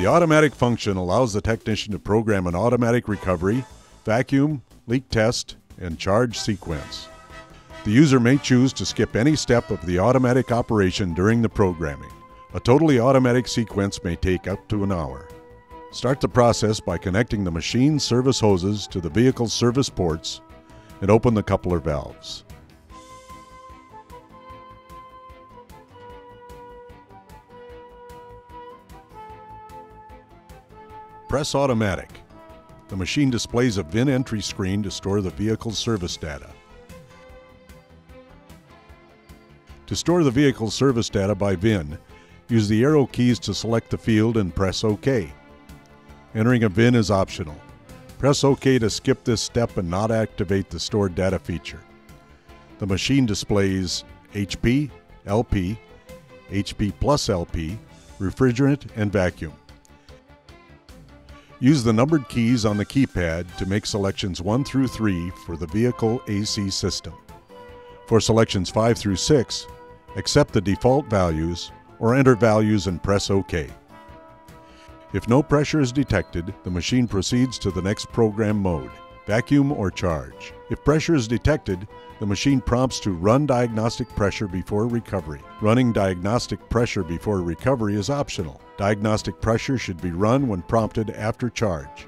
The automatic function allows the technician to program an automatic recovery, vacuum, leak test, and charge sequence. The user may choose to skip any step of the automatic operation during the programming. A totally automatic sequence may take up to an hour. Start the process by connecting the machine service hoses to the vehicle's service ports and open the coupler valves. Press Automatic. The machine displays a VIN entry screen to store the vehicle's service data. To store the vehicle's service data by VIN, use the arrow keys to select the field and press OK. Entering a VIN is optional. Press OK to skip this step and not activate the stored data feature. The machine displays HP, LP, HP plus LP, refrigerant, and vacuum. Use the numbered keys on the keypad to make selections 1 through 3 for the vehicle AC system. For selections 5 through 6, accept the default values or enter values and press OK. If no pressure is detected, the machine proceeds to the next program mode, vacuum or charge. If pressure is detected, the machine prompts to run diagnostic pressure before recovery. Running diagnostic pressure before recovery is optional. Diagnostic pressure should be run when prompted after charge.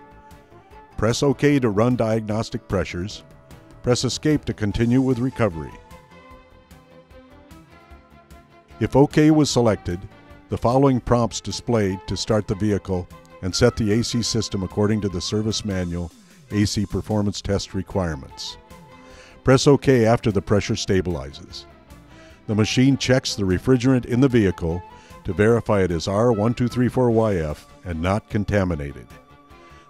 Press OK to run diagnostic pressures. Press Escape to continue with recovery. If OK was selected, the following prompts displayed to start the vehicle and set the AC system according to the service manual AC performance test requirements. Press OK after the pressure stabilizes. The machine checks the refrigerant in the vehicle to verify it is R1234YF and not contaminated.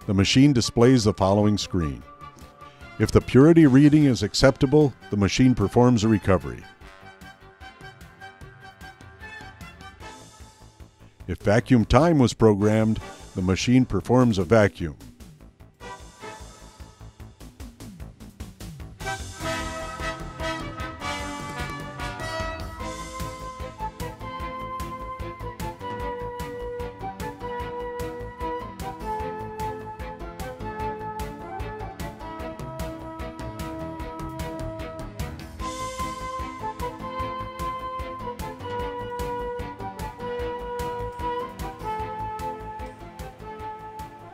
The machine displays the following screen. If the purity reading is acceptable, the machine performs a recovery. If vacuum time was programmed, the machine performs a vacuum.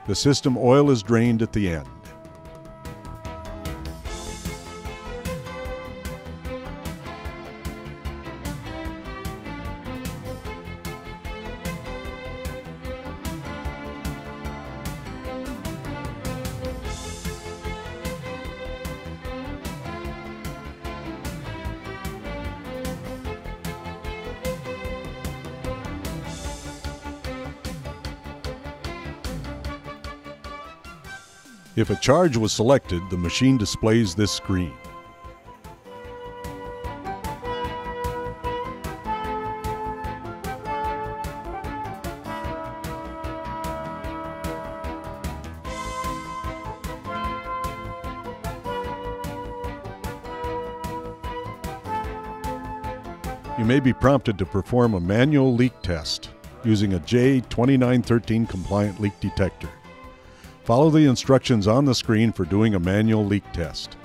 The system oil is drained at the end. If a charge was selected, the machine displays this screen. You may be prompted to perform a manual leak test using a J2913 compliant leak detector. Follow the instructions on the screen for doing a manual leak test.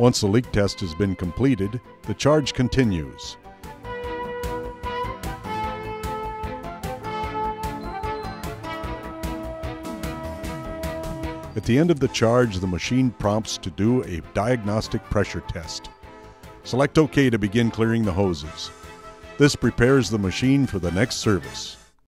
Once the leak test has been completed, the charge continues. At the end of the charge, the machine prompts to do a diagnostic pressure test. Select OK to begin clearing the hoses. This prepares the machine for the next service.